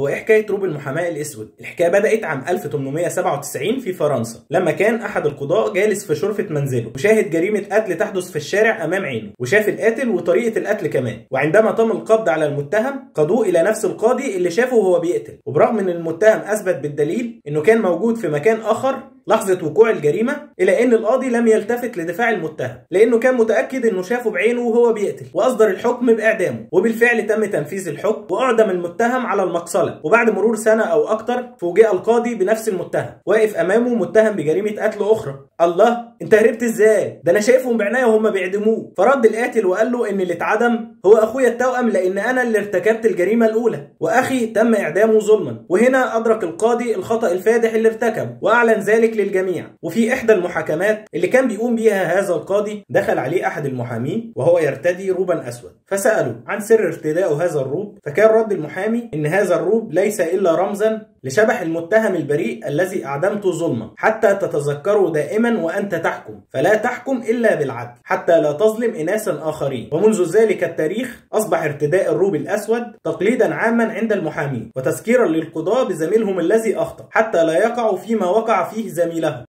هو إيه حكاية روب المحاماه الأسود؟ الحكاية بدأت عام 1897 في فرنسا لما كان أحد القضاة جالس في شرفة منزله وشاهد جريمة قتل تحدث في الشارع أمام عينه وشاف القاتل وطريقة القتل كمان وعندما تم القبض على المتهم قضوه إلى نفس القاضي اللي شافه وهو بيقتل وبرغم إن المتهم أثبت بالدليل إنه كان موجود في مكان آخر لحظة وقوع الجريمة إلى أن القاضي لم يلتفت لدفاع المتهم لأنه كان متأكد أنه شافه بعينه وهو بيقتل وأصدر الحكم بإعدامه وبالفعل تم تنفيذ الحكم وأعدم المتهم على المقصلة وبعد مرور سنة أو أكتر فوجئ القاضي بنفس المتهم واقف أمامه متهم بجريمة قتل أخرى. الله أنت هربت إزاي؟ ده أنا شايفهم بعناية وهم بيعدموه. فرد القاتل وقال له إن اللي اتعدم هو أخويا التوأم لأن أنا اللي ارتكبت الجريمة الأولى. وأخي تم إعدامه ظلما. وهنا أدرك القاضي الخطأ الفادح اللي ارتكبه وأعلن ذلك للجميع. وفي إحدى المحاكمات اللي كان بيقوم بيها هذا القاضي دخل عليه أحد المحامين وهو يرتدي روبا أسود. فسأله عن سر ارتداء هذا الروب فكان رد المحامي إن هذا الروب ليس إلا رمزا لشبح المتهم البريء الذي أعدمته ظلما حتى تتذكروا دائما وأنت تحكم. فلا تحكم إلا بالعدل حتى لا تظلم إناسا آخرين. ومنذ ذلك التاريخ أصبح ارتداء الروب الأسود تقليدا عاما عند المحامين وتذكيرا للقضاة بزميلهم الذي أخطأ حتى لا يقعوا فيما وقع فيه زميلهم